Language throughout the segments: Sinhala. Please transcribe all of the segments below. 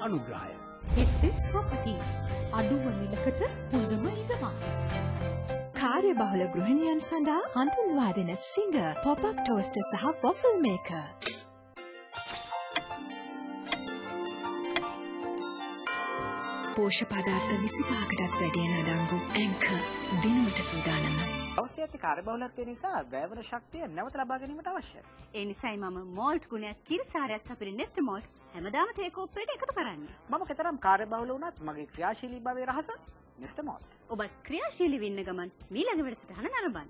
අනුග්‍රහය. හිස්සිස් ප්‍රොපටි අඩුම මිලකට හොඳම ඉඩමක්. කාර්යබහුල ගෘහිණියන් සඳහා හඳුන්වා දෙන සිංහ පොප් ටෝස්ටර් සහ වොෆල් මේකර්. පෝෂ පදාර්ථ 25කටත් වැඩි යන අඩංගු ඇංකර් දිනුමට සූදානම. අවශ්‍ය ඇති කාර්යබහුලත්වය නිසා වැයවන ශක්තිය නැවත ලබා ගැනීමට අවශ්‍යයි. ඒ නිසයි මම මෝල්ට් ගුණයක් කිරිසාරයත් අපිට නෙස්ට් මෝල්ට් හැමදාම තේකෝප්පයට එකතු කරන්නේ. මම කෙතරම් කාර්යබහුල වුණත් මගේ ක්‍රියාශීලී භාවයේ රහස නිස්ටර් මෝල්. ඔබත් ක්‍රියාශීලී වෙන්න ගමන් මීළඟ වැඩසටහන නරඹන්න.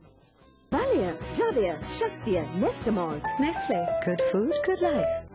බලය, ජවය, ශක්තිය, Nestomalt. Nestle. Good food, good life.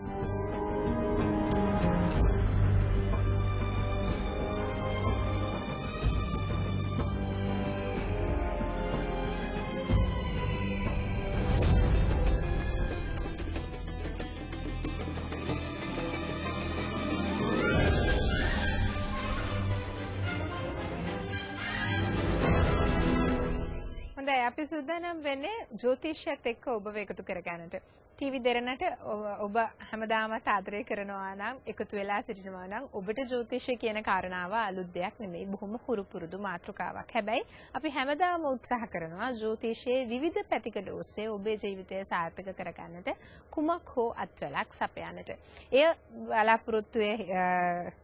අපි සූදානම් වෙන්නේ ජ්‍යොතිෂයත් එක්ක ඔබව එකතු කරගන්නට. ටීවී දෙරණට ඔබ- ඔබ හැමදාමත් ආදරය කරනවා නම් එකතු වෙලා සිටිනවා නම් ඔබට ජ්‍යොතිෂය කියන කාරණාව අලුත් දෙයක් නෙමෙයි. බොහොම හුරු පුරුදු මාතෘකාවක්. හැබැයි අපි හැමදාම උත්සාහ කරනවා ජ්‍යොතිෂයේ විවිධ පැතිකඩ ඔස්සේ ඔබේ ජීවිතය සාර්ථක කරගන්නට කුමක් හෝ අත්වලක් සපයන්නට. එය බලාපොරොත්තුවේ අ,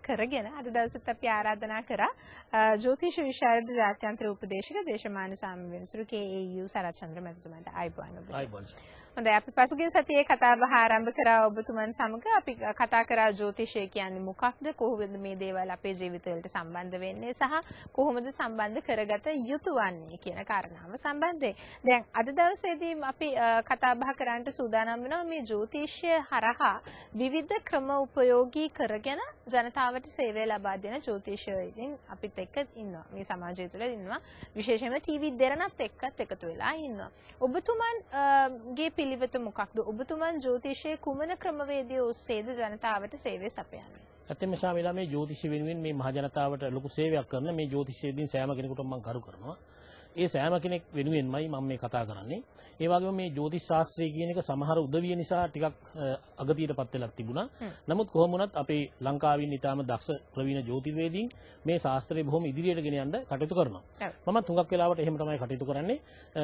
කරගෙන අද දවසත් අපි ආරාධනා කරා ජ්‍යොතිෂ විශාරද ජාත්‍යන්තර උපදේශක දේශමාන සාමවින්සුරු KAU සරච්චන්ද්‍ර මැතිතුමන්ට ආයිබෝන් සර්. හොඳයි අපි පසුගිය සතියේ කතා බහ ආරම්භ කරා ඔබතුමන් සමග අපි කතා කරා ජ්‍යොතිෂය කියන්නේ මොකක්ද කොහොමද මේ දේවල් අපේ ජීවිතවලට සම්බන්ධ වෙන්නේ සහ කොහොමද සම්බන්ධ කරගත යුතු වන්නේ කියන කාරණාව සම්බන්ධයෙන්. දැන් අද දවසේදී අපි අ, කතා බහ කරන්නට සූදානම් වෙනවා මේ ජ්‍යොතිෂය හරහා විවිධ ක්‍රම උපයෝගී කරගෙන ජනතාවට සේවය ලබා දෙන ජ්‍යොතිෂයයින් අපිත් එක්ක ඉන්නවා. මේ සමාජය තුළ ඉන්නවා. විශේෂයෙන්ම ටීවී දෙරණත් එක්කත් එකතු වෙලා ඉන්නවා. ඔබතුමන් අ, ගේ පිළිවෙත මොකක්ද? ඔබතුමන් ජ්‍යොතිෂයේ කුමන ක්‍රමවේදය ඔස්සේද ජනතාවට සේවය සපයන්නේ? ඇත්තම ශාමිලා මේ ජ්‍යොතිෂ වෙනුවෙන් මේ මහ ජනතාවට ලොකු සේවයක් කරන මේ ජ්‍යොතිෂයේදී සෑම කෙනෙකුට මම කරු කරනවා. ඒ සෑම කෙනෙක් වෙනුවෙන්මයි මම මේ කතා කරන්නේ. ඒ වගේම මේ ජ්‍යොතිෂ ශාස්ත්‍රය කියන එක සමහර උදවිය නිසා ටිකක් අගතියටපත් වෙලා තිබුණා. නමුත් කොහොම වුණත් අපේ ලංකාවින් ඉතාම දක්ෂ ප්‍රවීණ ජ්‍යොතිර්වේදීන් මේ ශාස්ත්‍රය බොහොම ඉදිරියට ගෙන යන්න කටයුතු කරනවා. මම තුඟක් වෙලාවට එහෙම තමයි කටයුතු කරන්නේ.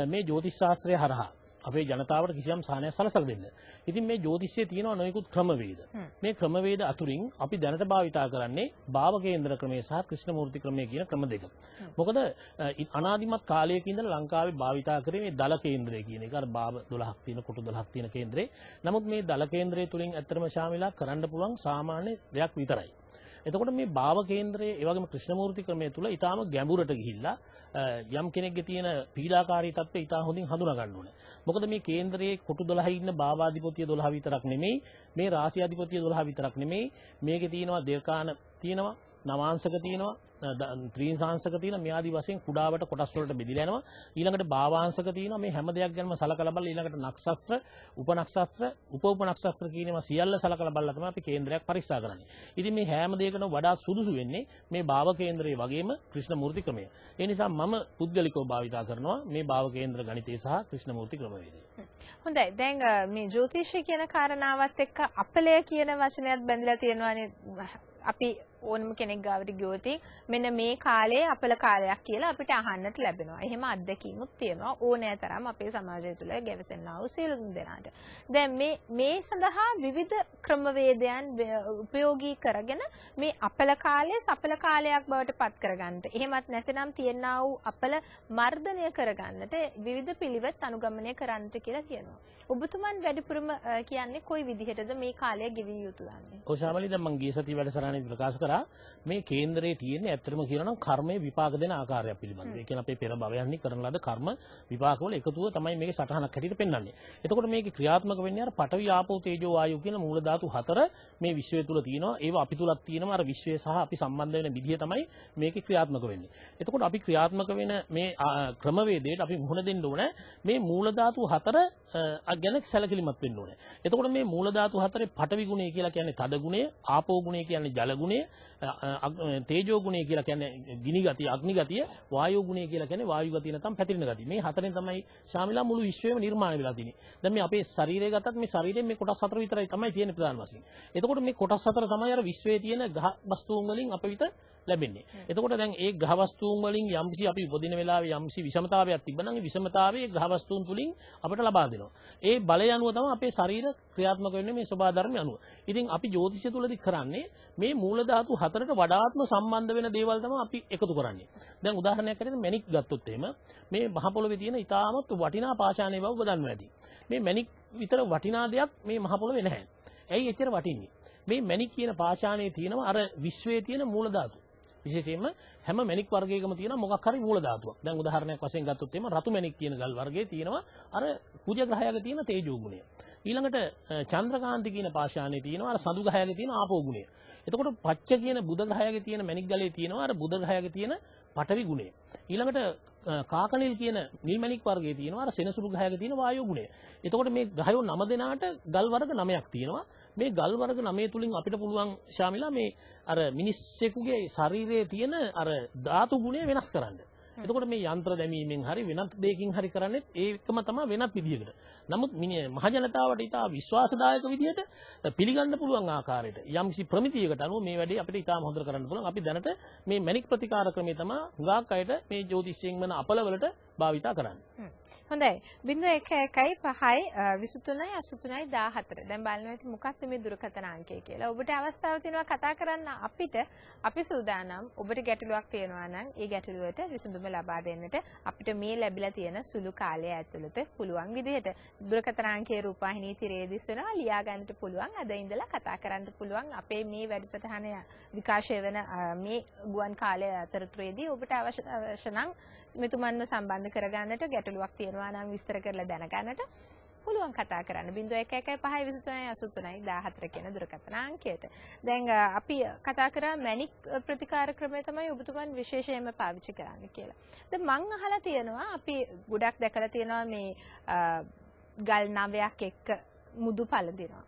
මේ ජ්‍යොතිෂ ශාස්ත්‍රය හරහා අපේ ජනතාවට කිසියම් සහනයක් සලසලා දෙන්න. ඉතින් මේ ජ්‍යොතිෂයේ තියෙනවා නොයෙකුත් ක්‍රමවේද. මේ ක්‍රමවේද අතුරින් අපි දැනට භාවිතා කරන්නේ භාව කේන්ද්‍ර ක්‍රමය සහ ක්‍රිෂ්ණමූර්ති ක්‍රමය කියන ක්‍රම දෙක. මොකද අනාදිමත් කාලයක ඉඳලා ලංකාවේ භාවිතා කරේ මේ දල කේන්ද්‍රය කියන එක. අර භාව 12ක් තියෙන කොටු 12ක් තියෙන කේන්ද්‍රේ. නමුත් මේ දල කේන්ද්‍රය තුලින් ඇත්තටම ශාමිලා කරන්න පුළුවන් සාමාන්‍ය දෙයක් විතරයි. එතකොට මේ භාව කේන්ද්‍රයේ ඒ වගේම ක්‍රිෂ්ණමූර්ති ක්‍රමය තුල ඊටාම ගැඹුරට ගිහිල්ලා අ, යම් කෙනෙක්ගේ තියෙන පීඩාකාරී තත්ත්වය ඊටා හොඳින් හඳුනා ගන්න ඕනේ. මොකද මේ කේන්ද්‍රයේ කොටු 12 ඉන්න භාවාධිපතිය 12 විතරක් නෙමෙයි මේ රාශියාධිපතිය 12 විතරක් නෙමෙයි මේකේ තියෙනවා දීර්ඝාන තියෙනවා නවාංශක තියෙනවා අ, ද- ත්‍රිංශාංශක තියෙනවා මේ ආදි වශයෙන් කුඩාවට කොටස් වලට බෙදලා යනවා ඊළඟට භාවාංශක තියෙනවා මේ හැම දෙයක් ගැනම සලකලා බලලා ඊළඟට නක්ෂත්‍ර උපනක්ෂත්‍ර උප උපනක්ෂත්‍ර කියනවා සියල්ල සලකලා බලලා තමයි අපි කේන්ද්‍රයක් පරීක්ෂා කරන්නේ. ඉතින් මේ හැම දෙයකටම වඩා සුදුසු වෙන්නේ මේ භාව කේන්ද්‍රයේ වගේම ක්‍රිෂ්ණමූර්ති ක්‍රමය. ඒ නිසා මම පුද්ගලිකව භාවිතා කරනවා මේ භාව කේන්ද්‍ර ගණිතය සහ ක්‍රිෂ්ණමූර්ති ක්‍රමවේදය. හොඳයි. දැන් අ, මේ ජ්‍යොතිෂය කියන කාරණාවත් එක්ක අපලය කියන වචනයත් බැඳලා තියෙනවානේ. අපි ඕනම කෙනෙක් ගාවට ගියොත් මෙන්න මේ කාලේ අපල කාලයක් කියලා අපිට අහන්නට ලැබෙනවා. එහෙම අත්දැකීමුත් තියෙනවා ඕනෑ තරම් අපේ සමාජය තුළ ගැවසෙනා වූ සියලුම දෙනාට. දැන් මේ මේ සඳහා විවිධ ක්‍රමවේදයන් ව්‍ය- උපයෝගී කරගෙන මේ අපල කාලය සපල කාලයක් බවට පත් කරගන්නට. එහෙමත් නැතිනම් තියෙනා වූ අපල මර්ධනය කරගන්නට විවිධ පිළිවෙත් අනුගමනය කරන්නට කියලා කියනවා. ඔබතුමන් වැඩිපුරම අ, කියන්නේ කොයි විදිහටද මේ කාලය ගෙවිය යුතු වන්නේ? ඔය ශාමලි දැන් මම ගිය සතිය වැඩසටහනේ ප්‍රකාශ කරා මේ කේන්දරයේ තියෙන්නේ ඇත්තටම කියනවා නම් කර්මයේ විපාක දෙන ආකාරය පිළිබඳව. ඒ කියන්නේ අපේ පෙර භවයන්හි කරන ලද කර්ම විපාකවල එකතුව තමයි මේකේ සටහනක් හැටියට පෙන්වන්නේ. එතකොට මේකේ ක්‍රියාත්මක වෙන්නේ අර පඨවි ආපෝ තේජෝ වායු කියන මූල ධාතු හතර මේ විශ්වය තුල තියෙනවා. ඒවා අපි තුලත් තියෙනවා. අර විශ්වය සහ අපි සම්බන්ධ වෙන විදිහ තමයි මේකේ ක්‍රියාත්මක වෙන්නේ. එතකොට අපි ක්‍රියාත්මක වෙන මේ ක්‍රමවේදයට අපි මුහුණ දෙන්න ඕනේ මේ මූල ධාතු හතර ගැන සැලකිලිමත් වෙන්න ඕනේ. එතකොට මේ මූල ධාතු හතරේ පඨවි ගුණය කියලා කියන්නේ තද ගුණය, ආපෝ ගුණය කියන්නේ ජල ගුණය, තේජෝ ගුණය කියලා කියන්නේ ගිනි ගතිය, අග්නි ගතිය, වායෝ ගුණය කියලා කියන්නේ වායු ගතිය නැත්නම් පැතිරෙන ගතිය. මේ හතරෙන් තමයි ශාමිලා මුළු විශ්වයම නිර්මාණය වෙලා තියෙන්නේ. දැන් මේ අපේ ශරීරය ගත්තත් මේ ශරීරයෙන් මේ කොටස් හතර විතරයි තමයි තියෙන්නේ ප්‍රධාන වශයෙන්. එතකොට මේ කොටස් හතර තමයි අර විශ්වයේ තියෙන ගහ වස්තුන් වලින් අපිට ලැබෙන්නේ. එතකොට දැන් ඒ ග්‍රහ වස්තුන් වලින් යම්කිසි අපි උපදින වෙලාවේ යම්කිසි විෂමතාවයක් තිබ්බනම් ඒ විෂමතාවයේ ග්‍රහ වස්තුන් තුලින් අපිට ලබා දෙනවා. ඒ බලය අනුව තමයි අපේ ශරීර ක්‍රියාත්මක වෙන්නේ මේ ස්වභාව ධර්ම අනුව. ඉතින් අපි ජ්‍යොතිෂය තුලදී කරන්නේ මේ මූල ධාතු හතරට වඩාත්ම සම්බන්ධ වෙන දේවල් තමයි අපි එකතු කරන්නේ. දැන් උදාහරණයක් ඇරෙන්න මැණික් ගත්තොත් එහෙම මේ මහ පොළොවේ තියෙන ඉතාමත් වටිනා පාෂාණයේ බව දන්නවා ඇති. මේ මැණික් විතර වටිනා දෙයක් මේ මහ පොළොවේ නැහැ. ඇයි එච්චර වටින්නේ? මේ මැණික් කියන පාෂාණයේ තියෙනවා අර විශ්වයේ තියෙන මූල ධාතු. විශේෂයෙන්ම හැම මැණික් වර්ගයකම තියෙන මොකක් හරි මූල ධාතුවක්. දැන් උදාහරණයක් වශයෙන් ගත්තොත් එහෙම රතු මැණික් කියන ගල් වර්ගයේ තියෙනවා අර කුජ ග්‍රහයක තියෙන තේජෝ ගුණය. ඊළඟට අ, චන්ද්‍රකාන්ති කියන පාෂාණයේ තියෙනවා අර සඳු ග්‍රහයක තියෙන ආපෝ ගුණය. එතකොට පච්ච කියන බුධ ග්‍රහයක තියෙන මැණික් ගලේ තියෙනවා අර බුධ ග්‍රහයක තියෙන පඨවි ගුණය. ඊළඟට අ, කාකනිල් කියන නිල් මැණික් වර්ගයේ තියෙනවා අර සෙනසුරු ග්‍රහයක තියෙන වායෝ ගුණය. එතකොට මේ ග්‍රහයෝ නම දෙනාට ගල් වර්ග 9ක් තියෙනවා. මේ ගල් වර්ග 9 තුලින් අපිට පුළුවන් ශාමිලා මේ අර මිනිස්සෙකුගේ ශරීරයේ තියෙන අර ධාතු ගුණය වෙනස් කරන්න. එතකොට මේ යන්ත්‍ර දැමීමෙන් හරි වෙනත් දෙයකින් හරි කරන්නේ ඒකම තමයි වෙනත් විදියකට. නමුත් මිනිහ මහ ජනතාවට ඉතා විශ්වාසදායක විදියට පිළිගන්න පුළුවන් ආකාරයට යම්කිසි ප්‍රමිතියකට අනුව මේ වැඩේ අපිට ඉතාම හොඳට කරන්න පුළුවන්. අපි දැනට මේ මැණික් ප්‍රතිකාර ක්‍රමය තමයි හුඟක් අයට මේ ජ්‍යොතිෂයෙන් වන අපලවලට භාවිතා කරන්නේ. හොඳයි. 0115යි 23යි 83යි 14 දැන් බලන්න ඇති මොකක්ද මේ දුරකථන අංකය කියලා. ඔබට අවස්ථාව තියෙනවා කතා කරන්න අපිට. අපි සූදානම්. ඔබට ගැටලුවක් තියෙනවා නම් ඒ ගැටලුවට විසඳුම ලබා දෙන්නට අපිට මේ ලැබිලා තියෙන සුළු කාලය ඇතුළත පුළුවන් විදිහට. දුරකථන අංකයේ රූපවාහිනී තිරේ දිස්වනවා ලියා ගන්නට පුළුවන්. අද ඉඳලා කතා කරන්න පුළුවන් අපේ මේ වැඩසටහන විකාශය වෙන අ, මේ ගුවන් කාලය අතරතුරේදී ඔබට අවශ්‍ය අවශ්‍ය නම් මෙතුමන්ව සම්බන්ධ කරගන්නට ගැටලුවක් තියෙනවා නම් විස්තර කරලා දැනගන්නට පුළුවන් කතා කරන්න 0115 14 කියන දුරකථන අංකයට. දැන් අ, අපි කතා කරා මැණික් අ, ප්‍රතිකාර ක්‍රමය තමයි ඔබතුමන් විශේෂයෙන්ම පාවිච්චි කරන්න කියලා. දැන් මං අහලා තියෙනවා අපි ගොඩක් දැකලා තියෙනවා මේ අ, ගල් නවයක් එක්ක මුදු පළඳිනවා.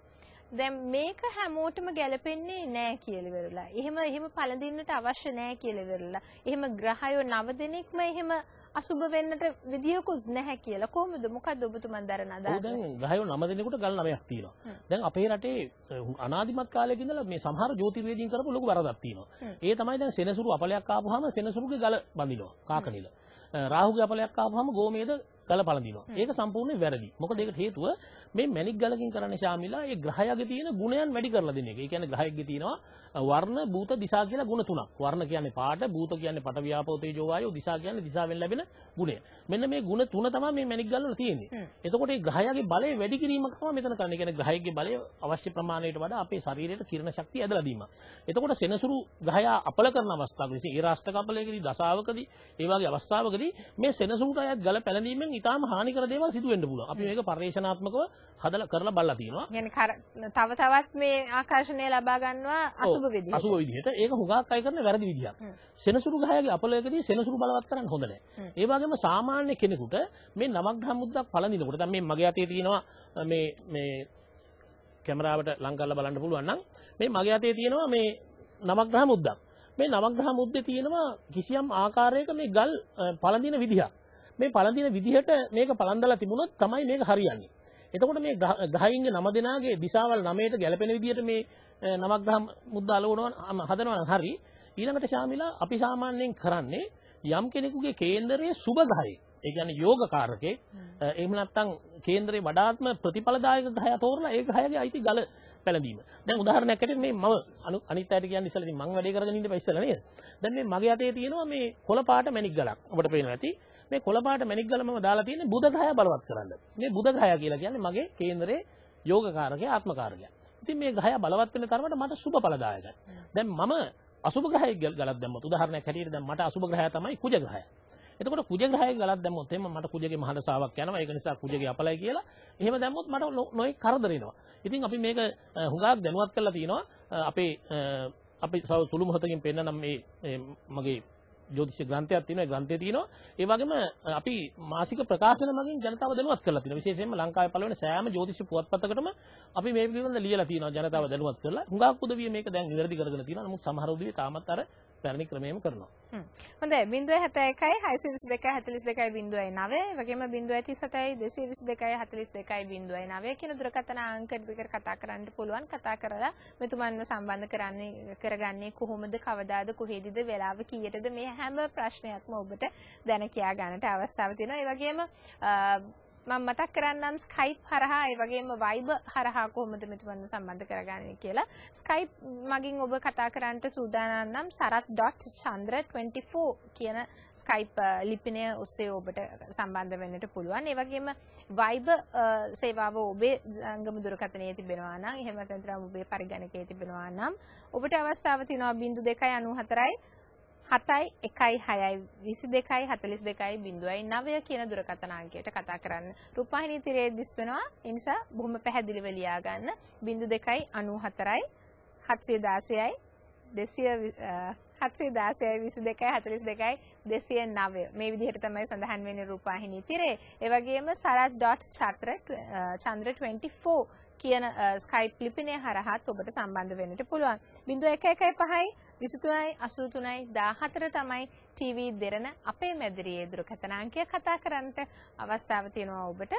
දැන් මේක හැමෝටම ගැලපෙන්නේ නෑ කියලා ඉවරලා. එහෙම එහෙම පළඳින්නට අවශ්‍ය නෑ කියලා ඉවරලා. එහෙම ග්‍රහයෝ නව දෙනෙක්ම එහෙම අසුබ වෙන්නට විදියකුත් නැහැ කියලා. කොහොමද මොකද්ද ඔබතුමන් දරන අදහස? දැන් ගහයෝ නම දෙනෙකුට ගල් නමයක් තියෙනවා. දැන් අපේ රටේ අනාදිමත් කාලයක ඉඳලා මේ සමහර ජ්‍යොතිර්වේදීන් කරපු ලොකු වරදක් තියෙනවා. ඒ තමයි දැන් සෙනසුරු අපලයක් ආපුවාම සෙනසුරුගේ ගල බඳිනවා කාකනිල. රාහුගේ අපලයක් ආපුවාම ගෝමේද ගල පළඳිනවා. ඒක සම්පූර්ණයෙන් වැරදි. මොකද ඒකට හේතුව මේ මැණික් ගලකින් කරන්නේ ශාමිලා ඒ ග්‍රහයගේ තියෙන ගුණයන් වැඩි කරලා දෙන එක. ඒ කියන්නේ ග්‍රහයකගේ තියෙනවා වර්ණ, භූත, දිශා කියලා ගුණ තුනක්. වර්ණ කියන්නේ පාට, භූත කියන්නේ පට ව්‍යාපෝ තේජෝ වායෝ, දිශා කියන්නේ දිශාවෙන් ලැබෙන ගුණය. මෙන්න මේ ගුණ තුන තමයි මේ මැණික් ගල් වල තියෙන්නේ. එතකොට මේ ග්‍රහයගේ බලය වැඩි කිරීමක් තමයි මෙතන කරන්නේ. ඒ කියන්නේ ග්‍රහයගේ බලය අවශ්‍ය ප්‍රමාණයට වඩා අපේ ශරීරයට කිරණ ශක්තිය ඇදලා දීම. එතකොට සෙනසුරු ග්‍රහයා අපල කරන අවස්ථාවක විසින් ඒ රාෂ්ට්‍රක අපලයකදී දශාවකදී ඒ වගේ අවස්ථාවකදී මේ සෙනසුරුට අයත් ගල පැලඳීමෙන් ඊටාම හානිකර දේවල් සිදු වෙන්න පුළුවන්. අපි මේක පරිශනාත්මකව හදලා කරලා බලලා තියෙනවා. يعني කර- තව තවත් මේ ආකර්ෂණය ලබා ගන්නවා අසුබ ඔව්, විදිහට. අසුබ විදිහට ඒක හුඟක් අය කරන වැරදි විදිහක්. සෙනසුරු ගහයගේ අපලයකදී සෙනසුරු බලවත් කරන්න හොඳ නැහැ. ඒ වගේම සාමාන්‍ය කෙනෙකුට මේ නවග්‍රහ මුද්දක් පළඳිනකොට දැන් මේ මගේ අතේ තියෙනවා අ, මේ මේ කැමරාවට ලං කරලා බලන්න පුළුවන් නම් මේ මගේ අතේ තියෙනවා මේ නවග්‍රහ මුද්දක්. මේ නවග්‍රහ මුද්දේ තියෙනවා කිසියම් ආකාරයක මේ ගල් අ, පළඳින විදිහක්. මේ පළඳින විදිහට මේක පළඳලා තිබුණොත් තමයි මේක හරියන්නේ. එතකොට මේ ග්‍රහ- ග්‍රහයින්ගේ නම දෙනාගේ දිශාවල් නමයට ගැලපෙන විදිහට මේ නවග්‍රහ මුද්ද අලවනවා හදනවා නම් හරි ඊළඟට ශාමිලා අපි සාමාන්‍යයෙන් කරන්නේ යම් කෙනෙකුගේ කේන්දරයේ සුබ ග්‍රහයෙක් ඒ කියන්නේ යෝග කාරකේ එහෙම නැත්නම් කේන්දරේ වඩාත්ම ප්‍රතිඵලදායක ග්‍රහය තෝරලා ඒ ග්‍රහයගේ අයිති ගල පැලඳීම. දැන් උදාහරණයක් ඇටියට මේ මම අනු- අනිත් අයට කියන්නේ ඉස්සෙල්ලා ඉතින් මම වැඩේ කරගෙන ඉන්න ඉස්සෙල්ලා නේද? දැන් මේ මගේ අතේ තියෙනවා මේ කොළ පාට මැණික් ගලක්. ඔබට පේනවා ඇති. මේ කොළ පාට මැණික් ගල මම දාලා තියෙන්නේ බුධ ග්‍රහය බලවත් කරන්න. මේ බුධ ග්‍රහය කියලා කියන්නේ මගේ කේන්දරේ යෝගකාරකය ආත්මකාරකය. ඉතින් මේ ග්‍රහය බලවත් වෙන තරමට මට සුබ ඵලදායකයි. දැන් මම අසුබ ග්‍රහයේ ගල- ගලක් දැම්මොත් උදාහරණයක් හැටියට දැන් මට අසුබ ග්‍රහය තමයි කුජ ග්‍රහය. එතකොට කුජ ග්‍රහයේ ගලක් දැම්මොත් එහෙම මට කුජගේ මහදසාවක් යනවා. ඒක නිසා කුජගේ අපලයි කියලා. එහෙම දැම්මොත් මට නො- නොයෙක් කරදර එනවා. ඉතින් අපි මේක අ, හුඟක් දැනුවත් කරලා තිනවා අපේ අ, අපි සව සුළු මොහොතකින් පෙන්නනම් මේ මේ මගේ ජෝතිෂ ග්‍රන්ථයක් තියෙනවා ඒ ග්‍රන්ථය තියෙනවා. ඒ වගේම අපි මාසික ප්‍රකාශන මගින් ජනතාව දැනුවත් කරලා තියෙනවා. විශේෂයෙන්ම ලංකාවේ පළවෙනි සෑම ජෝතිෂ පුවත්පතකටම අපි මේ පිළිබඳව ලියලා තියෙනවා ජනතාව දැනුවත් කරලා. හුඟක් උදවිය මේක දැන් නිවැරදි කරගෙන තියෙනවා. නමුත් සමහර උදවිය තාමත් අර පැරණි ක්‍රමයේම කරනවා. හ්ම්. හොඳයි. 071යි 622 42යි 09 වගේම 037යි 222යි 42යි 09 කියන දුරකථන අංක දෙකට කතා කරන්න පුළුවන්. කතා කරලා මෙතුමන්ව සම්බන්ධ කරන්නේ කරගන්නේ කොහොමද කවදාද කොහෙදද වෙලාව කීයටද මේ හැම ප්‍රශ්නයක්ම ඔබට දැන කියා ගන්නට අවස්ථාව තියෙනවා. ඒ වගේම අ, මම මතක් කරන්නම් Skype හරහා ඒ වගේම Viber හරහා කොහොමද මෙතුමන්ව සම්බන්ධ කරගන්නේ කියලා Skype මගින් ඔබ කතා කරන්නට සූදානම් නම් sarat.chandra24 කියන Skype අ, ලිපිනය ඔස්සේ ඔබට සම්බන්ධ වෙන්නට පුළුවන්. ඒ වගේම Viber අ, සේවාව ඔබේ ජංගම දුරකථනයේ තිබෙනවා නම් එහෙම නැත්නම් ඔබේ පරිගණකයේ තිබෙනවා නම් ඔබට අවස්ථාව තියෙනවා 0294යි 7යි 1යි 6යි 22යි 42යි 09 කියන දුරකථන අංකයට කතා කරන්න. රූපවාහිනී තිරයේ දිස්වෙනවා. ඒ නිසා බොහොම පැහැදිලිව ලියා ගන්න. 02යි 94යි 716යි 200 716යි 22යි 42යි 209 මේ විදිහට තමයි සඳහන් වෙන්නේ රූපවාහිනී තිරේ. ඒ වගේම sarat.chatra chandra24 කියන ස්කයිප් ලිපිනය හරහාත් ඔබට සම්බන්ධ වෙන්නට පුළුවන්. 0115යි 23යි 83යි 14 තමයි ටීවී දෙරණ අපේ මැදිරියේ දුරකථන අංකය කතා කරන්නට අවස්ථාව තියෙනවා ඔබට.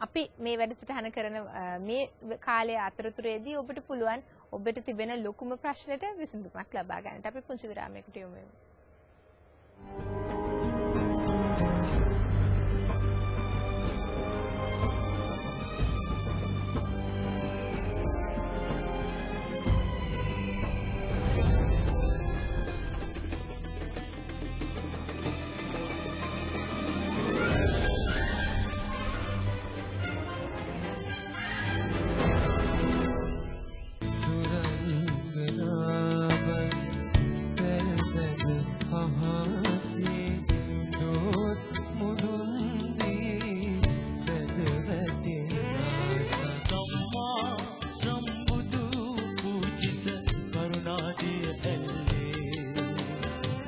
අපි මේ වැඩසටහන කරන අ, මේ කාලය අතරතුරේදී ඔබට පුළුවන් ඔබට තිබෙන ලොකුම ප්‍රශ්නෙට විසඳුමක් ලබා ගන්නට. අපි පුංචි විරාමයකට යමු. වෙමු.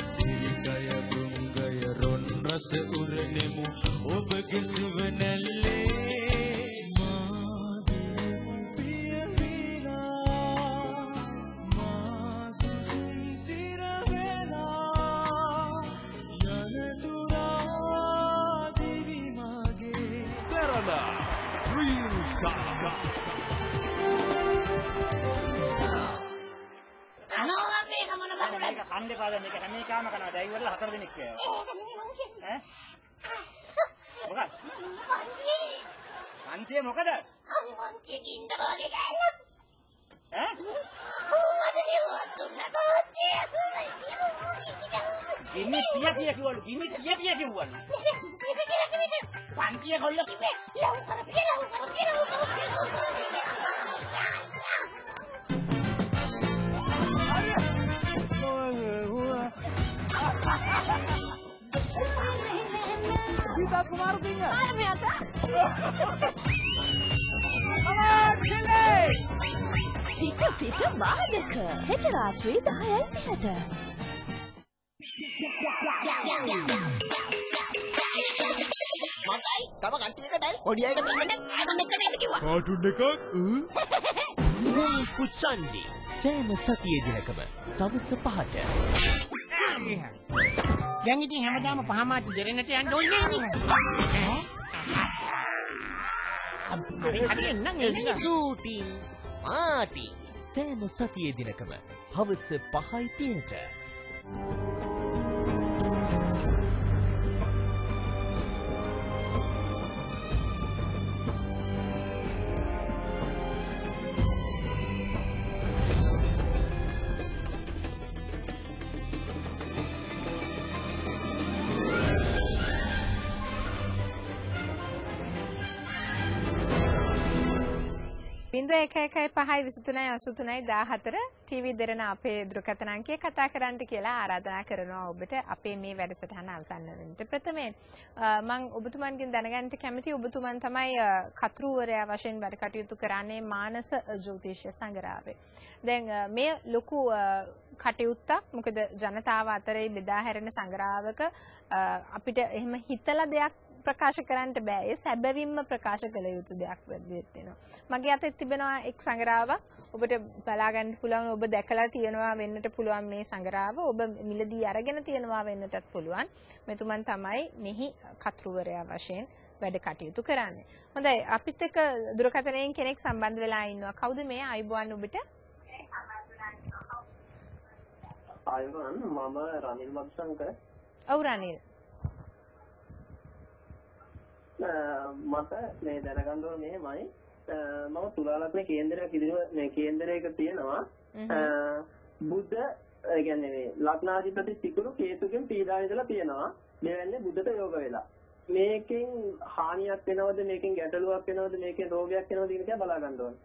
සිරිකය ගුංගය රොන් රස උරනෙමු ඔබගේ සුව නැල්ලේ මේක කන් දෙපාද මේක හැම එකම කනවා දැයි වල හතර දෙනෙක් කියනවා. මොකක්ද? අන්තිය මොකද? ඈ? ගිනි පිය පිය කිව්වලු. ගිනි පිය පිය කිව්වලු. පන්තිය කොල්ල කිව්වේ. ලව් කර පිය ලව් කර පිය ලව් කර පිය ලව් කර පිය ගීතා කුමාර සිංහ. පිට පිට බාධක හෙට රාත්‍රී දහයයි තිහට. කාටුන් එකක්? පුච්චන්ඩි සෑම සතිය දිනකම සවස පහට දැන් ඉතින් හැමදාම පහමාට දෙරෙන්නට යන්න ඕනේ නේ හරි නම් එන්න සූටින් මාටි. සෑම සතිය දිනකම හවස පහයි තියට බිඳුව එක එකයි පහයි විසිතුනයි අසුතුනයි දාහතර ටීවී දෙරන අපේ දුරකථන අංකය කතා කරන්නට කියලා ආරාධනා කරනවා ඔබට අපේ මේ වැඩසටහන අවසන් වෙනට ප්‍රථමයෙන් අ, මං ඔබතුමන්ගෙන් දැනගන්නට කැමති ඔබතුමන් තමයි අ, කතෘවරයා වශයෙන් වැඩ කටයුතු කරන්නේ මානස ජ්‍යෝතිෂ්‍ය සංගරාවේ. දැන් අ, මේ ලොකු අ, කටයුත්තක් මොකද ජනතාව අතරේ බෙදා හැරෙන සංග්‍රාවක අ, අපිට එහෙම හිතලා දෙයක් ප්‍රකාශ කරන්නට බෑ. ඒ සැබවින්ම ප්‍රකාශ කළ යුතු දෙයක් වෙද්දිත් වෙනවා. මගේ අතේ තිබෙනවා එක් සංග්‍රාවක්. ඔබට බලා ගන්න පුළුවන් ඔබ දැකලා තියෙනවා වෙන්නට පුළුවන් මේ සංග්‍රාව. ඔබ මිලදී අරගෙන තියෙනවා වෙන්නටත් පුළුවන්. මෙතුමන් තමයි මෙහි කතෘවරයා වශයෙන් වැඩ කටයුතු කරන්නේ. හොඳයි අපිත් එක්ක දුරකථනයෙන් කෙනෙක් සම්බන්ධ වෙලා ඉන්නවා. කවුද මේ අයිබෝන් ඔබට? ආයුවන් මම රනිල් මත්සංක ඔව් රනිල්. මට මේ දැනගන්න ඕනේ මෙහෙමයි. මම තුලාලග්න කේන්දරයක් ඉදිරිය මේ කේන්දරයක තියෙනවා. බුද්ධ ඒ කියන්නේ මේ ලග්නාධිපති සිකුරු කේතුගෙන් පීඩා විඳලා තියෙනවා. මෙවැන්නේ බුද්ධට යෝග වෙලා. මේකෙන් හානියක් වෙනවද? මේකෙන් ගැටලුවක් වෙනවද? මේකෙන් රෝගයක් වෙනවද කියන එක බලා ගන්න ඕනේ.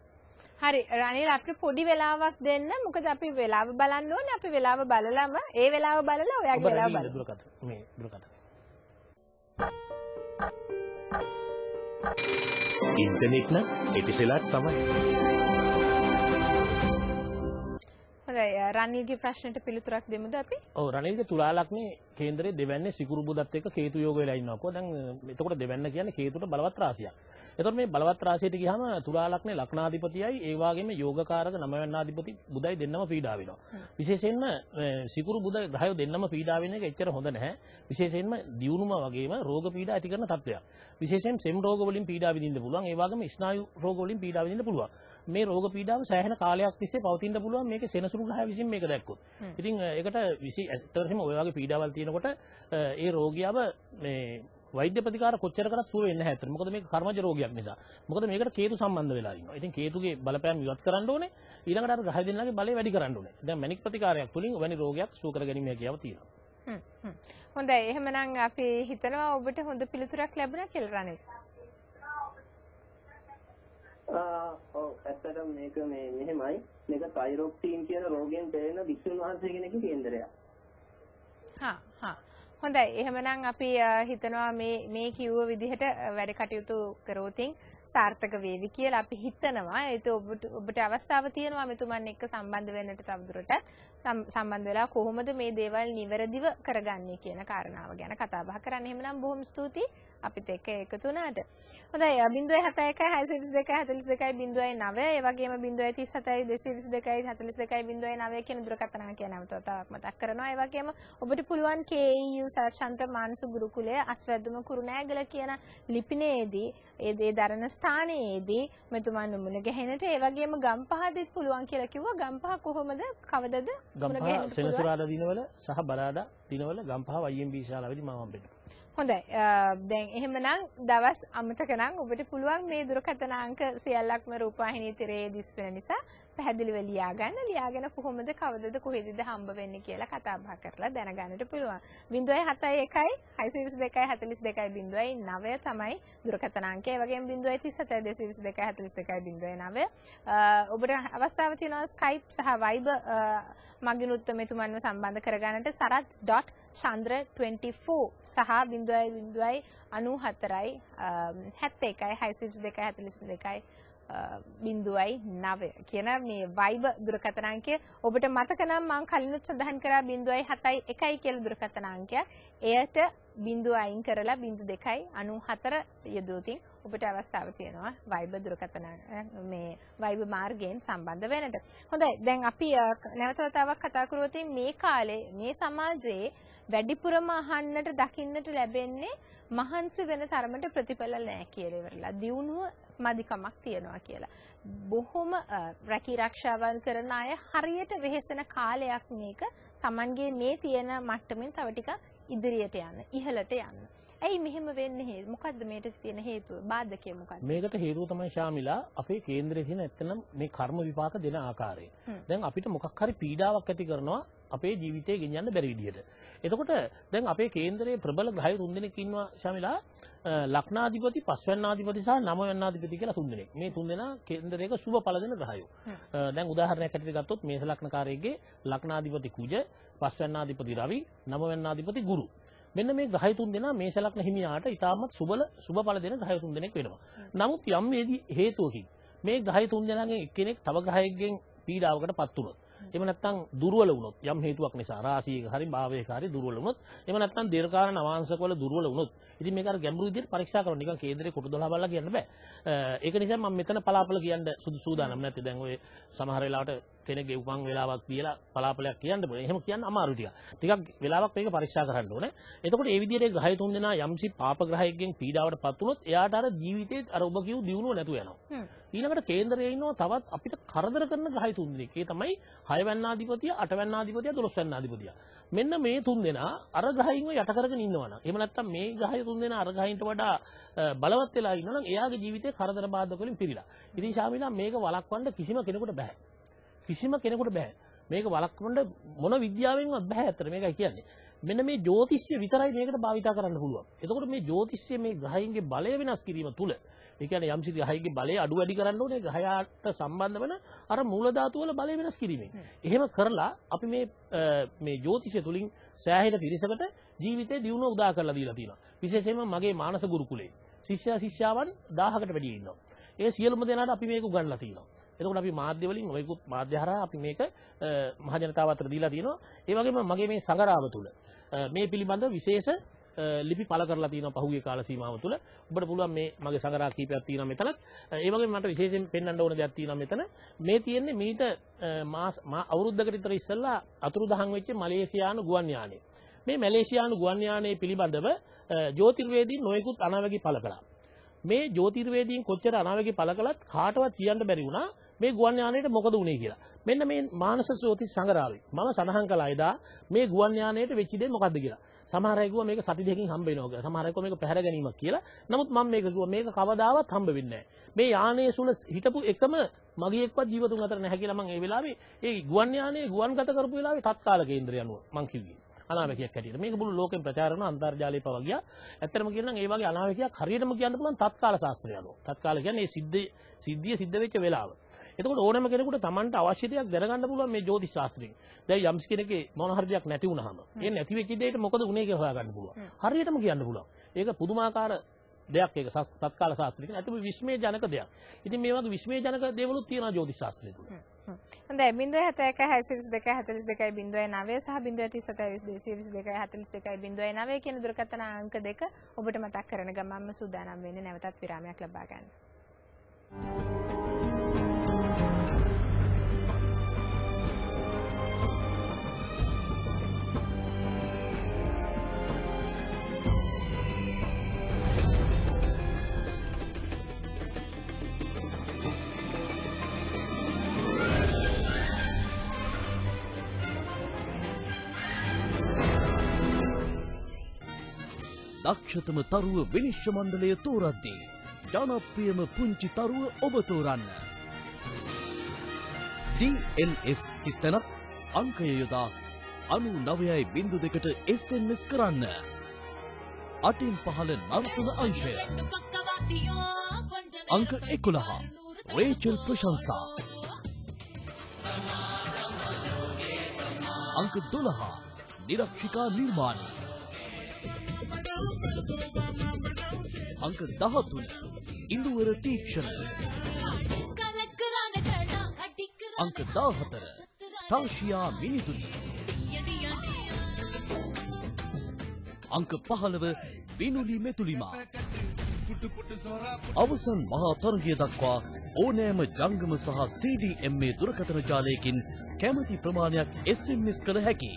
හරි. රනිල් අපිට පොඩි වෙලාවක් දෙන්න. මොකද අපි වෙලාව බලන්න ඕනේ. අපි වෙලාව බලලම ඒ වෙලාව බලලා ඔයාගේ වෙලාව දුරකථන මේ දුරකථන. ඉන්ටර්නෙට් නම් එටිසෙලක් තමයි. හොඳයි රනිල්ගේ ප්‍රශ්නෙට පිළිතුරක් දෙමුද අපි ඔව් රනිල්ගේ තුලා ලග්නේ කේන්දරේ දෙවැන්නේ සිකුරු බුදත් එක්ක කේතු යෝග වෙලා ඉන්නවකෝ. දැන් අ, එතකොට දෙවැන්න කියන්නේ කේතුට බලවත් රාශියක්. එතකොට මේ බලවත් රාශියට ගියාම තුලා ලග්නේ ලග්නාධිපතියයි ඒ වගේම යෝගකාරක නවවැන්නාධිපති බුදයි දෙන්නම පීඩා වෙනවා. විශේෂයෙන්ම සිකුරු බුද ග්‍රහයෝ දෙන්නම පීඩා වෙන එක එච්චර හොඳ නැහැ. විශේෂයෙන්ම දියුණුම වගේම රෝග පීඩා ඇති කරන තත්ත්වයක්. විශේෂයෙන් සෙම් රෝග වලින් පීඩා විඳින්න පුළුවන්. ඒ වගේම ස්නායු රෝග වලින් පීඩා විඳින්න පුළුවන්. මේ රෝග පීඩාව සෑහෙන කාලයක් තිස්සේ පවතින්න පුළුවන් මේකේ සෙනසුරු ග්‍රහය විසින් මේක දැක්කොත්. ඉතින් ඒකට විසි ඇත්තටම ඔය වගේ පීඩාවල් තියෙනකොට ඒ රෝගියාව මේ වෛද්‍ය ප්‍රතිකාර කොච්චර කරත් සුව වෙන්නේ නැහැ ඇත්තට. මොකද මේක කර්මජ රෝගයක් නිසා. මොකද මේකට කේතු සම්බන්ධ වෙලා ඉන්නවා. ඉතින් කේතුගේ බලපෑම ඉවත් කරන්න ඕනේ. ඊළඟට අර ග්‍රහ දෙන්නාගේ බලය වැඩි කරන්න ඕනේ. දැන් මැනික් ප්‍රතිකාරයක් තුලින් වැනි රෝගයක් සුව කර ගැනීම හැකියාව තියෙනවා. හොඳයි එහෙමනම් අපි හිතනවා ඔබට හොඳ පිළිතුරක් ලැබුණා කියලා අ, ඔව් ඇත්තටම මේක මේ මෙහෙමයි. මේක තයිරොක්සින් කියන රෝගයෙන් පෙළෙන විසුණු වහන්සේ කෙනෙක්ගේ කේන්දරයක්. හා හා. හොඳයි. එහෙමනම් අපි අ, හිතනවා මේ මේ කිව්ව විදිහට අ, වැඩ කටයුතු කරෝතින් සාර්ථක වේවි කියලා අපි හිතනවා. ඒත් ඔබට ඔබට අවස්ථාව තියෙනවා මෙතුමන් එක්ක සම්බන්ධ වෙන්නට තවදුරටත්. සම්- සම්බන්ධ වෙලා කොහොමද මේ දේවල් නිවැරදිව කරගන්නේ කියන කාරණාව ගැන කතා බහ කරන්න. එහෙමනම් බොහොම ස්තුතියි. අපිත් එක්ක එකතු වුණාට. හොඳයි 0.71 622 42 0.9 ඒ වගේම 0.37 222 42 0.9 කියන දුරකථන අංකය නැවත තවත් මතක් කරනවා. ඒ වගේම ඔබට පුළුවන් KEU සචන්ත්‍ර මානස ගුරුකුලය අස්වැද්දම කුරුණෑගල කියන ලිපිනයේදී ඒ දේ දරන ස්ථානයේදී මෙතුමන් මුණ ගැහෙනට ඒ වගේම ගම්පහදෙත් පුළුවන් කියලා කිව්වා. ගම්පහ කොහොමද? කවදද? ගම්පහ? සෙනසුරාදා දිනවල සහ බරාදා දිනවල ගම්පහ YMB ශාලාවේදී මම හම්බෙනවා. හොඳයි. අ, දැන් එහෙමනම් දවස් අමතක නම් ඔබට පුළුවන් මේ දුරකථන අංක සියල්ලක්ම රූපවාහිනී තිරයේ දිස්වෙන නිසා පැහැදිලිව ලියා ගන්න ලියාගෙන කොහොමද කවදද කොහෙදද හම්බ වෙන්නේ කියලා කතා බහ කරලා දැනගන්නට පුළුවන්. 071 622 42 0.9 තමයි දුරකථන අංකය. ඒ වගේම 037 222 42 0.9 ඔබට අවස්ථාව තියෙනවා Skype සහ Viber. අ, මගිනුත් මෙතුමන්ව සම්බන්ධ කරගන්නට සරත්.චන්ද්‍ර24 සහ 0.0 94යි 71යි 622 42යි බිඳුවයි නවය කියන මේ වයිබ දුරකථන අංකය ඔබට මතක නම් මම කලිනුත් සඳහන් කරා බිඳුවයි 7යි 1යි කියලා දුරකථන අංකය. එයට බිඳුව අයින් කරලා බිඳු 2යි 94 යොදවතින් ඔබට අවස්ථාව තියෙනවා වයිබ දුරකථන අ, මේ වයිබ මාර්ගයෙන් සම්බන්ධ වෙන්නට. හොඳයි දැන් අපි අ, නැවත වතාවක් කතා කරුවොත් මේ කාලේ මේ සමාජයේ වැඩිපුරම අහන්නට දකින්නට ලැබෙන්නේ මහන්සි වෙන තරමට ප්‍රතිඵල නැහැ කියලා ඉවරලා. දියුණුව මදිකමක් තියනවා කියලා. බොහොම අ, රැකී ආරක්ෂාවල් කරන අය හරියට වෙහෙසෙන කාලයක් මේක. Tamanගේ මේ තියෙන මට්ටමින් තව ටිකක් ඉදිරියට යන්න, ඉහළට යන්න. ඇයි මෙහෙම වෙන්නේ? හේ- මොකද්ද මේකට තියෙන හේතුව? බාධකය මොකක්ද? මේකට හේතුව තමයි ශාමිලා අපේ කේන්දරයේ තියෙන ඇත්තනම් මේ කර්ම විපාක දෙන ආකාරය. දැන් අපිට මොකක් හරි පීඩාවක් ඇති කරනවා අපේ ජීවිතය ගෙනියන්න බැරි විදිහට. එතකොට දැන් අපේ කේන්දරයේ ප්‍රබල ග්‍රහය තුන්දෙනෙක් ඉන්නවා ශමිලා අ, ලග්නාධිපති, පස්වැන්නාධිපති සහ නවවැන්නාධිපති කියලා තුන්දෙනෙක්. මේ තුන්දෙනා කේන්දරයක සුබ ඵල දෙන ග්‍රහයෝ. දැන් උදාහරණයක් ඇටියට ගත්තොත් මේස ලග්නකාරයෙක්ගේ ලග්නාධිපති කුජ, පස්වැන්නාධිපති රවි, නවවැන්නාධිපති ගුරු. මෙන්න මේ ග්‍රහය තුන් දෙනා මේෂ ලග්න හිමියාට ඉතාමත් සුබල සුබ ඵල දෙන ග්‍රහය තුන් දෙනෙක් වෙනවා. නමුත් යම් වේදී හේතුවකින් මේ ග්‍රහය තුන් දෙනාගෙන් එක්කෙනෙක් තව ග්‍රහයෙක්ගෙන් පීඩාවකට පත් වුණොත් එහෙම නැත්නම් දුර්වල වුණොත් යම් හේතුවක් නිසා රාශියක හරි භාවයක හරි දුර්වල වුණොත් එහෙම නැත්නම් දීර්ඝකාලන අවාංශක වල දුර්වල වුණොත් ඉතින් මේක අර ගැඹුරු විදිහට පරීක්ෂා කරනවා නිකන් කේන්දරේ කොට 12 බලලා කියන්න බෑ අ, ඒක නිසා මම මෙතන පලාපල කියන්න සුදුසුදානම් නැත්නම් දැන් ඔය සමහර වෙලාවට කෙනෙක්ගේ උපන් වෙලාවක් කියලා පලාපලයක් කියන්න බෑ එහෙම කියන්න අමාරු ටිකක් ටිකක් වෙලාවක් මේක පරීක්ෂා කරන්න ඕනේ එතකොට ඒ විදිහට ග්‍රහය තුන් දෙනා යම්සි පාප ග්‍රහයෙක්ගෙන් පීඩාවට පත් වුණොත් එයාට අර ජීවිතේ අර ඔබ කියු දියුණුව නැතුව යනවා ඊළඟට කේන්දරයේ ඉන්නවා තවත් අපිට කරදර කරන ග්‍රහය තුන් දෙනෙක්. ඒ තමයි 6 වැන්නාධිපතිය, 8 වැන්නාධිපතිය, 12 වැන්නාධිපතිය. මෙන්න මේ තුන් දෙනා අර ග්‍රහයින්ව යට කරගෙන ඉන්නවනම් එහෙම නැත්නම් මේ ග්‍රහය තුන් දෙනා අර ග්‍රහයින්ට වඩා බලවත් වෙලා ඉන්නවනම් එයාගේ ජීවිතේ කරදර බාධක වලින් පිරීලා. ඉතින් ශාමිලා මේක වළක්වන්න කිසිම කෙනෙකුට බෑ. කිසිම කෙනෙකුට බෑ. මේක වළක්වන්න මොන විද්‍යාවෙන්වත් බෑ අතර මේකයි කියන්නේ. මෙන්න මේ ජ්‍යොතිෂ්‍ය විතරයි මේකට භාවිතා කරන්න පුළුවන්. එතකොට මේ ජ්‍යොතිෂ්‍ය මේ ග්‍රහයින්ගේ බලය වෙනස් කිරීම තුල ඒ කියන්නේ යම්සි ග්‍රහයින්ගේ බලය අඩු වැඩි කරන්න ඕනේ ග්‍රහයාට සම්බන්ධ වෙන අර මූල ධාතු වල බලය වෙනස් කිරීමෙන්. එහෙම කරලා අපි මේ මේ ජ්‍යොතිෂය තුලින් සෑහෙන පිරිසකට ජීවිතේ දියුණුව උදා කරලා දීලා තියෙනවා. විශේෂයෙන්ම මගේ මානස ගුරුකුලේ ශිෂ්‍යයා ශිෂ්‍යාවන් 1000කට වැඩි ඉන්නවා. ඒ සියලුම දෙනාට අපි මේක උගන්ලා තියෙනවා. එතකොට අපි මාධ්‍ය වලින් ඔයකුත් මාධ්‍ය හරහා අපි මේක අ, මහ ජනතාව අතර දීලා තියෙනවා. ඒ වගේම මගේ මේ සංගරාව තුල අ, මේ පිළිබඳ විශේෂ අ, ලිපි පළ කරලා තියෙනවා පහුගිය කාල සීමාව තුළ. ඔබට පුළුවන් මේ මගේ සංගරා කීපයක් තියෙනවා මෙතනත්. අ, ඒ වගේම මට විශේෂයෙන් පෙන්වන්න ඕන දෙයක් තියෙනවා මෙතන. මේ තියෙන්නේ මීට අ, මාස මා අවුරුද්දකට විතර ඉස්සෙල්ලා අතුරුදහන් වෙච්ච මලේසියානු ගුවන් යානය. මේ මැලේසියානු ගුවන් යානයේ පිළිබඳව අ, ජ්‍යොතිර්වේදීන් නොයෙකුත් අනාවැකි පළ කළා. මේ ජ්‍යොතිර්වේදීන් කොච්චර අනාවැකි පළ කළත් කාටවත් කියන්න බැරි වුණා මේ ගුවන් යානයට මොකද වුනේ කියලා. මෙන්න මේ මානස ජ්‍යොතිෂ සංගරාවේ මම සඳහන් කළා එදා මේ ගුවන් යානයට වෙච්ච දේ මොකද්ද කියලා. සමහර අය කිව්වා මේක සති දෙකකින් හම්බ වෙනවා කියලා. සමහර අය කිව්වා මේක පැහැර ගැනීමක් කියලා. නමුත් මම මේක කිව්වා මේක කවදාවත් හම්බ වෙන්නේ නැහැ. මේ යානයේ සුල හිටපු එකම මගියෙක්වත් ජීවතුන් අතර නැහැ කියලා මම ඒ වෙලාවේ ඒ ගුවන් යානයේ ගුවන්ගත කරපු වෙලාවේ තත්කාල කේන්ද්‍රය අනුව මම කිව්වේ. අනාවැකියක් හැටියට. මේක මුළු ලෝකෙම ප්‍රචාර කරන අන්තර්ජාලය පවා ගියා. ඇත්තටම කියනනම් ඒ වගේ අනාවැකියක් හරියටම කියන්න පුළුවන් තත්කාල ශාස්ත්‍රය අනුව. තත්කාල කියන්නේ මේ සිද්ධ සිද්ධිය සිද්ධ වෙච්ච වෙලාව. එතකොට ඕනෑම කෙනෙකුට Tamanට අවශ්‍ය දෙයක් දැනගන්න පුළුවන් මේ ජ්‍යොතිෂ ශාස්ත්‍රයෙන්. දැන් යම්ස් කෙනෙක්ගේ මොන හරි දෙයක් නැති වුනහම ඒ නැති වෙච්ච දෙයට මොකද උනේ කියලා හොයාගන්න පුළුවන්. හරියටම කියන්න පුළුවන්. ඒක පුදුමාකාර දෙයක් ඒක තත්කාල ශාස්ත්‍රය කියන්නේ අතිම විස්මය ජනක දෙයක්. ඉතින් මේ වගේ විස්මය ජනක දේවලුත් තියෙනවා ජ්‍යොතිෂ ශාස්ත්‍රය තුළ. හොඳයි 071 622 09 සහ 037 222 42 කියන දුරකථන අංක දෙක ඔබට මතක් කරන ගමන්ම සූදානම් වෙන්නේ නැවතත් විරාමයක් ලබා ගන්න. දක්ෂතම තරුව විනිශ්්‍ය මණ්ඩලය තෝරද්දී. ජනප්‍රියම පුංචි තරුව ඔබ තෝරන්න. DLS හිස්තැනක් අංකය යොදා අනු නවයයි බින්දු දෙකට SMS කරන්න. අටින් පහළ නර්තන අංශය. අංක එකොළහා රේචල් ප්‍රශංසා. අංක දොළහා නිරක්ෂිකා නිර්මාණය. අංක දහතුන. ඉන්දුවර තීක්ෂණ අංක දාහතර. තාශයා මිනිදුනි අංක පහළව විනුලි මෙතුලිමා. අවසන් මහා තරගය දක්වා ඕනෑම ජංගම සහ CDMA දුරකථන ජාලයකින් කැමති ප්‍රමාණයක් SMS කළ හැකි.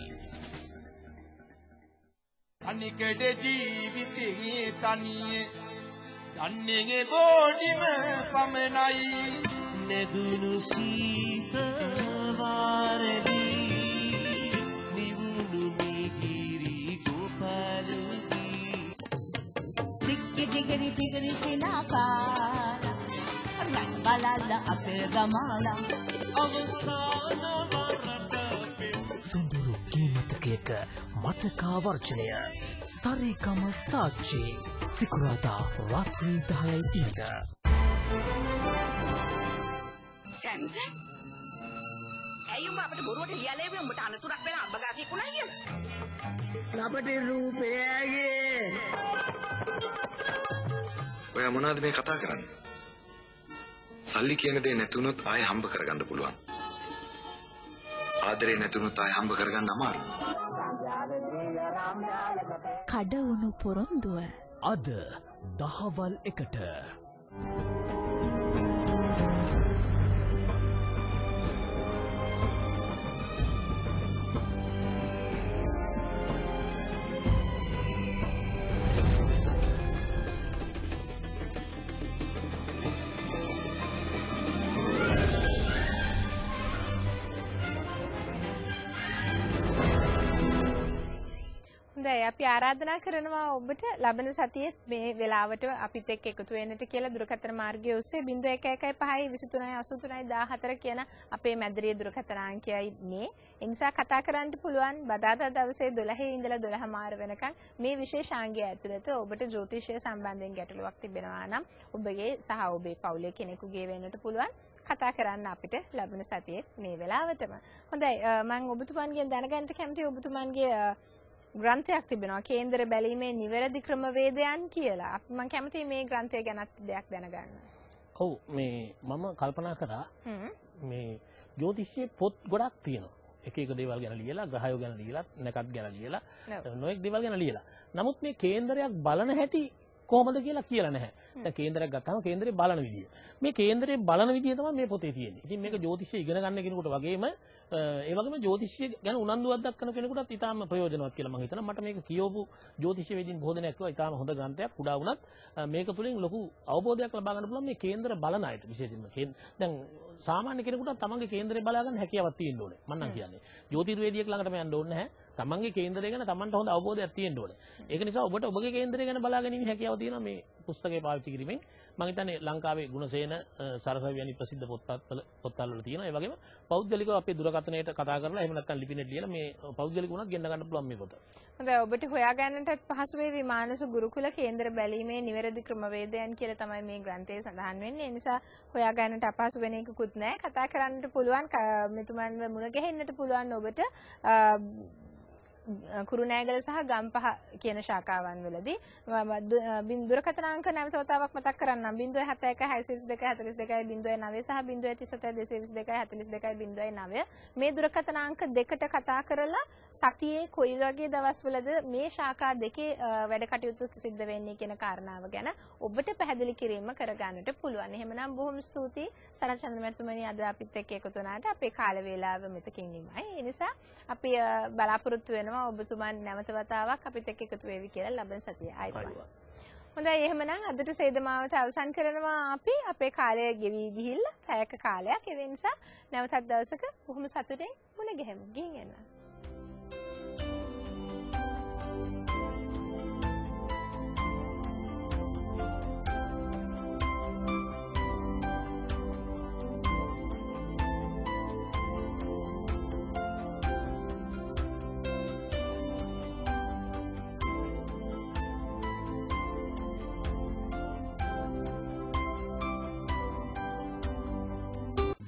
අනිකඩ ජීවිතයේ තනියේ. දන්නේගේ බෝඩිම පමණයි. නැදුණු සීතවාරදී නිවුණු මිගිරි ගෝපලදී ටික්කි ටිකරි ටිකරි සිනාපාල. රන් බලල්ල අපේ ගමාලා. අවසාන වරට සොඳුරු අංකයක මතකාවර්ජනය සරිකම සාච්චි සිකුරාදා රාත්‍රී දහයයි තියට. ඇයි උඹ අපිට බොරුවට ලියලා උඹට අනතුරක් වෙන අබගාසියෙක් වුණා කියලා? අපට රූපයගේ ඔයා මොනවද මේ කතා කරන්නේ? සල්ලි කියන දේ නැතුනොත් ආයෙ හම්බ කරගන්න පුළුවන්. ආදරේ නැතුනොත් ආයෙ හම්බ කරගන්න අමාරුයි. කඩවුණු පොරොන්දුව. අද දහවල් එකට. හොඳයි අපි ආරාධනා කරනවා ඔබට ලබන සතියේ මේ වෙලාවට අපිත් එක්ක එකතු වෙන්නට කියලා දුරකථන මාර්ගය ඔස්සේ 0115 23 83 14 කියන අපේ මැදිරියේ දුරකථන අංකයයි මේ. ඒ නිසා කතා කරන්න පුළුවන් බදාදා දවසේ 12 ඉඳලා 12 මාර වෙනකන් මේ විශේෂාංගය ඇතුළත ඔබට ජ්‍යොතිෂය සම්බන්ධයෙන් ගැටලුවක් තිබෙනවා නම් ඔබගේ සහ ඔබේ පවුලේ කෙනෙකුගේ වෙන්නට පුළුවන්. කතා කරන්න අපිට ලැබෙන සතියේ මේ වෙලාවටම. හොඳයි මම ඔබතුමන්ගෙන් දැනගන්න කැමතියි ඔබතුමන්ගේ ග්‍රන්ථයක් තිබෙනවා කේන්දර බැලීමේ නිවැරදි ක්‍රමවේදයන් කියලා. අපි මම කැමතියි මේ ග්‍රන්ථය ගැනත් දෙයක් දැනගන්න. ඔව් මේ මම කල්පනා කරා මේ ජ්‍යොතිෂයේ පොත් ගොඩක් තියෙනවා. එක එක දේවල් ගැන ලියලා ග්‍රහයෝ ගැන ලියලා නැකත් ගැන ලියලා නොඑක් දේවල් ගැන ලියලා. නමුත් මේ කේන්දරයක් බලන හැටි කොහොමද කියලා කියලා නැහැ. දැන් කේන්දරයක් ගත්තාම කේන්දරේ බලන විදිය. මේ කේන්දරේ බලන විදිය තමයි මේ පොතේ තියෙන්නේ. ඉතින් මේක ජ්‍යොතිෂය ඉගෙන ගන්න කෙනෙකුට වගේම ඒ වගේම ජ්‍යොතිෂය ගැන උනන්දුවක් දක්වන කෙනෙකුටත් ඉතාම ප්‍රයෝජනවත් කියලා මම හිතනවා. මට මේක කියවපු ජ්‍යොතිෂ වේදින් දෙනෙක් කිව්වා ඉතාම හොඳ ග්‍රන්ථයක්. කුඩා වුණත් මේක තුලින් ලොකු අවබෝධයක් ලබා ගන්න පුළුවන් මේ කේන්දර බලන අයට විශේෂයෙන්ම. දැන් සාමාන්‍ය කෙනෙකුට තමන්ගේ කේන්දරේ බලා ගන්න හැකියාවක් තියෙන්න ඕනේ. මම නම් කියන්නේ. ජ්‍යොතිර්වේදියෙක් ළඟටම යන්න ඕනේ නැහැ. තමන්ගේ කේන්දරය ගැන තමන්ට හොඳ අවබෝධයක් තියෙන්න ඕනේ. ඒක නිසා ඔබට ඔබගේ කේන්දරය ගැන බලා ගැනීම හැකියාව තියෙනවා මේ පුස්තකය පාවිච්චි කිරීමෙන්. මම හිතන්නේ ලංකාවේ ගුණසේන සරසවි වැනි ප්‍රසිද්ධ පොත්පත්වල පොත්වල වල තියෙනවා. ඒ වගේම පෞද්ගලිකව අපේ දුරකථනයට කතා කරලා එහෙම නැත්නම් ලිපිනෙට ලියලා මේ පෞද්ගලික වුණත් ගෙන්න ගන්න පුළුවන් මේ පොත. හොඳයි ඔබට හොයාගන්නටත් පහසු වේවි මානස ගුරුකුල කේන්දර බැලීමේ නිවැරදි ක්‍රමවේදයන් කියලා තමයි මේ ග්‍රන්ථයේ සඳහන් වෙන්නේ. ඒ නිසා හොයාගන්නට අපහසු වෙන එකකුත් නැහැ. කතා කරන්නට පුළුවන් මෙතුමන්ව මුණ ගැහෙන්නට පුළුවන් ඔබට කුරුණෑගල සහ ගම්පහ කියන ශාඛාවන් වලදී දුරකථන අංක නැවත වතාවක් මතක් කරන්නම් 071 622 42 09 සහ 037 222 42 09 මේ දුරකථන අංක දෙකට කතා කරලා සතියේ කොයි වගේ දවස්වලද මේ ශාඛා දෙකේ වැඩ කටයුතු සිද්ධ වෙන්නේ කියන කාරණාව ගැන ඔබට පැහැදිලි කිරීම කරගන්නට පුළුවන්. එහෙමනම් බොහොම ස්තුතියි සරචන්ද්‍ර මැතිතුමනි අද අපිත් එක්ක එකතු වුණාට අපේ කාල වේලාව මෙතකින් නිමයි. ඒ නිසා අපි බලාපොරොත්තු වෙනවා වෙනවා ඔබතුමන් නැවත වතාවක් අපිත් එක්ක එකතු වෙවි කියලා ලබන සතියේ ආයිබෝන්. හොඳයි එහෙමනම් අදට සේදමාවත අවසන් කරනවා අපි අපේ කාලය ගෙවි ගිහිල්ලා පැයක කාලයක් ඒ නිසා නැවතත් දවසක බොහොම සතුටින් මුණ ගැහෙමු. ගිහින් එන්න.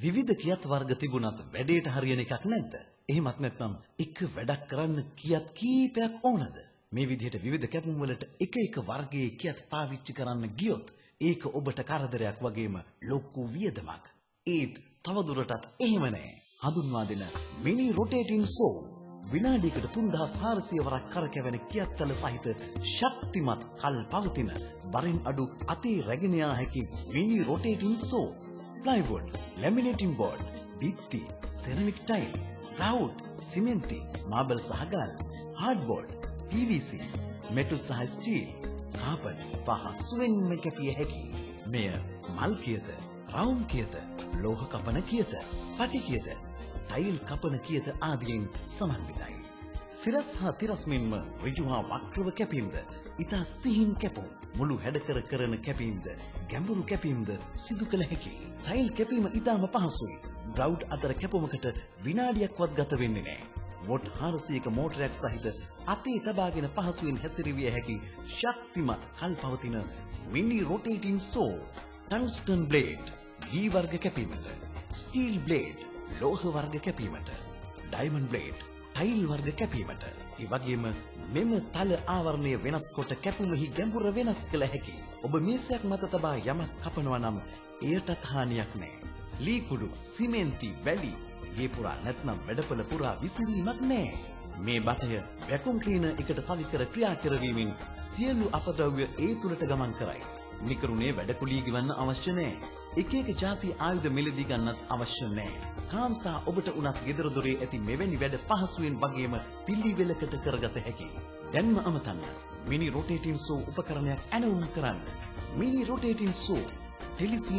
විවිධ කියත් වර්ග තිබුණත් වැඩේට හරියන එකක් නැද්ද? එහෙමත් නැත්නම් එක වැඩක් කරන්න කියත් කීපයක් ඕනද? මේ විදිහට විවිධ කැපුම් වලට එක එක වර්ගයේ කියත් පාවිච්චි කරන්න ගියොත් ඒක ඔබට කරදරයක් වගේම ලොකු වියදමක්. ඒත් තවදුරටත් එහෙම නැහැ. හඳුන්වා දෙන මිනි රොටේටින් සෝ විනාඩියකට 3400 වරක් කරකැවෙන කියත්තල සහිත ශක්තිමත් කල් පවතින බරින් අඩු අතේ රැගෙන යා හැකි mini rotating saw plywood laminating board බිත්ති ceramic tile රවුට් සිමෙන්ති මාබල් සහ ගල් hardboard PVC මෙටල් සහ ස්ටීල් කාපට් පහසුවෙන්ම කැපිය හැකි. මෙය මල් කියත රවුම් කියත ලෝහ කපන කියත පටි කියත ටයිල් කපන කියත ආදියෙන් සමන්විතයි. සිරස් හා තිරස් මෙන්ම ඍජු හා වක්‍රව කැපීම්ද ඉතා සිහින් කැපුම් මුළු හැඩකර කරන කැපීම්ද ගැඹුරු කැපීම්ද සිදු කළ හැකි. ටයිල් කැපීම ඉතාම පහසුයි. ග්‍රවුඩ් අතර කැපුමකට විනාඩියක්වත් ගත වෙන්නේ නැහැ. වොට් 400ක මෝටරයක් සහිත අතේ තබාගෙන පහසුවෙන් හැසිරවිය හැකි ශක්තිමත් කල් පවතින මිනි රොටේටින් සෝ ටන්ස්ටන් බ්ලේඩ් ලී වර්ග කැපීමට ස්ටීල් බ්ලේඩ් ලෝහ වර්ග කැපීමට ඩයිමන්ඩ් බ්ලේඩ් ටයිල් වර්ග කැපීමට ඒ වගේම මෙම තල ආවරණය වෙනස් කොට කැපුමෙහි ගැඹුර වෙනස් කළ හැකි. ඔබ මේසයක් මත තබා යමක් කපනවා නම් එයටත් හානියක් නැහැ. ලී කුඩු, සිමෙන්ති, වැලි, ගේ පුරා නැත්නම් වැඩපළ පුරා විසිරීමක් නැහැ. මේ බටය වැකුම් ක්ලීනර් එකට සවිකර ක්‍රියා කරවීමෙන් සියලු අපද්‍රව්‍ය ඒ තුලට ගමන් කරයි. නිකරුණේ වැඩකුලිය ගෙවන්න අවශ්‍ය නැහැ. එක එක ಜಾති ආයුධ මිලදී ගන්නත් අවශ්‍ය නැහැ. කාන්තා ඔබට උනත් ගෙදර දොරේ ඇති මෙවැනි වැඩ පහසුවෙන් වගේම පිළිවෙලකට කරගත හැකියි. දැන්ම අමතන්න. මිනි රොටේටින් සෝ උපකරණයක් ඇනවුම් කරන්න. මිනි රොටේටින් සෝ ටෙලිසීන්